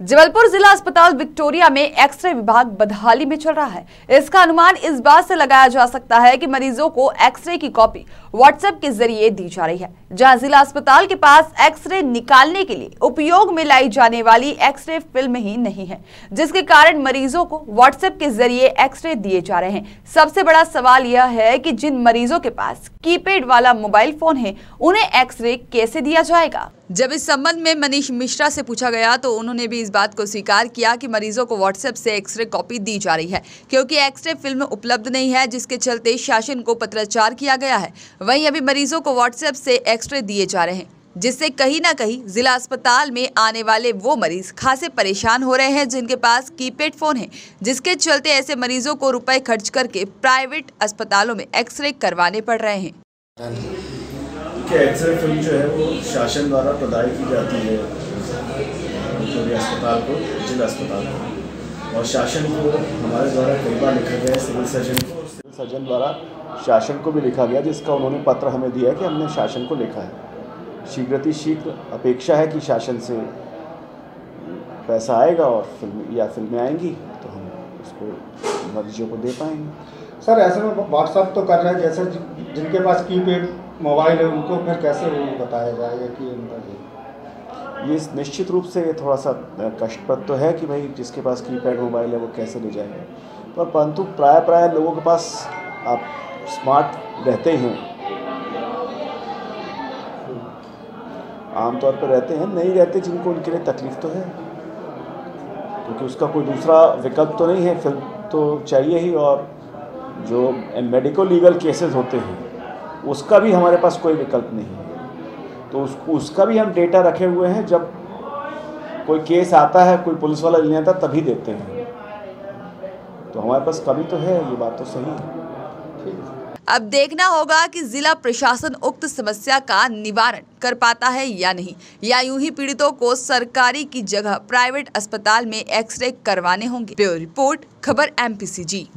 जबलपुर जिला अस्पताल विक्टोरिया में एक्सरे विभाग बदहाली में चल रहा है। इसका अनुमान इस बात से लगाया जा सकता है कि मरीजों को एक्सरे की कॉपी व्हाट्सएप के ज़रिए दी जा रही है, जहाँ जिला अस्पताल के पास एक्सरे निकालने के लिए उपयोग में लाई जाने वाली एक्सरे फ़िल्म ही नहीं है, जिसके कारण मरीजों को व्हाट्सएप के ज़रिए एक्सरे दिए जा रहे हैं। सबसे बड़ा सवाल यह है की जिन मरीजों के पास कीपैड वाला मोबाइल फ़ोन है, उन्हें एक्सरे कैसे दिया जाएगा? जब इस संबंध में मनीष मिश्रा से पूछा गया तो उन्होंने भी इस बात को स्वीकार किया कि मरीजों को व्हाट्सएप से एक्सरे कॉपी दी जा रही है, क्योंकि एक्सरे फ़िल्म उपलब्ध नहीं है, जिसके चलते शासन को पत्राचार किया गया है। वहीं अभी मरीजों को व्हाट्सएप से एक्सरे दिए जा रहे हैं, जिससे कहीं ना कहीं जिला अस्पताल में आने वाले वो मरीज़ खासे परेशान हो रहे हैं, जिनके पास कीपैड फ़ोन है, जिसके चलते ऐसे मरीजों को रुपए खर्च करके प्राइवेट अस्पतालों में एक्सरे करवाने पड़ रहे हैं। कि एक्सरे फ़िल्म जो है वो शासन द्वारा प्रदाय की जाती है विक्टोरिया अस्पताल को, जिला अस्पताल को। और शासन को हमारे द्वारा कई बार लिखा गया है, सिविल सर्जन को, सिविल सर्जन द्वारा शासन को भी लिखा गया, जिसका उन्होंने पत्र हमें दिया है कि हमने शासन को लिखा है। शीघ्रति शीघ्र अपेक्षा है कि शासन से पैसा आएगा और फ़िल्म, या फ़िल्में आएँगी तो हम उसको, मरीजों को दे पाएँगे। सर, ऐसे में व्हाट्सअप तो कर रहे हैं, जैसे जिनके पास कीपैड मोबाइल है, उनको फिर कैसे वो बताया जाएगा कि उनका ये? निश्चित रूप से ये थोड़ा सा कष्टप्रद तो है कि भाई जिसके पास कीपैड मोबाइल है, वो कैसे ले जाएँगे। पर परंतु प्राय प्राय लोगों के पास आप स्मार्ट रहते हैं आमतौर पर रहते हैं, नहीं रहते जिनको उनके लिए तकलीफ़ तो है। क्योंकि उसका कोई दूसरा विकल्प तो नहीं है फ़िल्म तो चाहिए ही, और जो मेडिको लीगल केसेस होते हैं उसका भी हमारे पास कोई विकल्प नहीं है। तो उस, उसका भी हम डेटा रखे हुए हैं जब कोई केस आता है कोई पुलिस वाला लेने आता तभी देते हैं। तो हमारे पास कभी तो है ये बात तो सही है। अब देखना होगा कि जिला प्रशासन उक्त समस्या का निवारण कर पाता है या नहीं। या यूँ ही पीड़ितों को सरकारी की जगह प्राइवेट अस्पताल में एक्सरे करवाने होंगे। ब्यूरो रिपोर्ट खबर एमपीसीजी